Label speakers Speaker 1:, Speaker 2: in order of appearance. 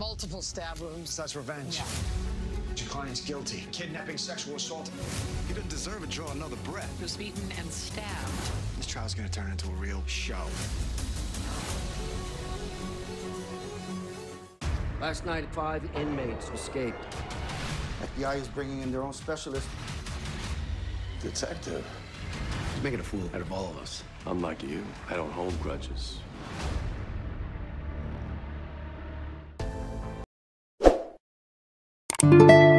Speaker 1: Multiple stab wounds.
Speaker 2: That's revenge.
Speaker 1: Yeah.
Speaker 2: Your client's guilty. Kidnapping, sexual assault. He didn't deserve to draw another breath.
Speaker 1: He was beaten and stabbed.
Speaker 2: This trial's gonna turn into a real show.
Speaker 3: Last night, five inmates escaped.
Speaker 4: FBI is bringing in their own specialist.
Speaker 5: Detective.
Speaker 6: He's making a fool out of all of us.
Speaker 5: Unlike you, I don't hold grudges.
Speaker 7: You